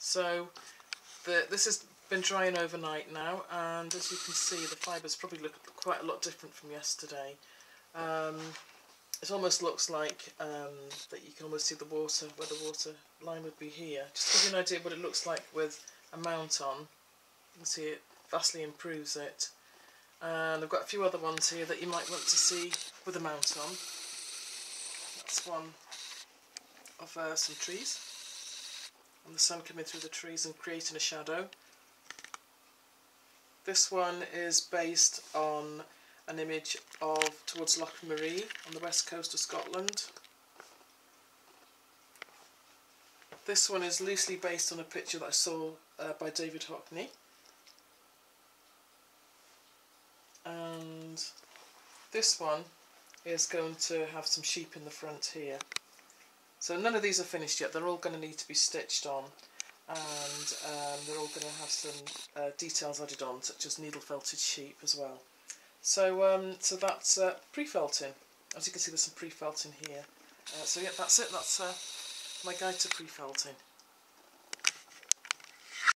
So the, this has been drying overnight now and as you can see the fibres probably look quite a lot different from yesterday. Um, it almost looks like um, that you can almost see the water, where the water line would be here. Just to give you an idea of what it looks like with a mount on. You can see it vastly improves it. And I've got a few other ones here that you might want to see with a mount on. That's one of uh, some trees. And the sun coming through the trees and creating a shadow. This one is based on an image of towards Loch Maree on the west coast of Scotland. This one is loosely based on a picture that I saw uh, by David Hockney. And this one is going to have some sheep in the front here. So none of these are finished yet, they're all going to need to be stitched on and um, they're all going to have some uh, details added on such as needle felted sheep as well. So, um, so that's uh, pre-felting. As you can see, there's some pre-felting here. Uh, so yeah, that's it. That's uh, my guide to pre-felting.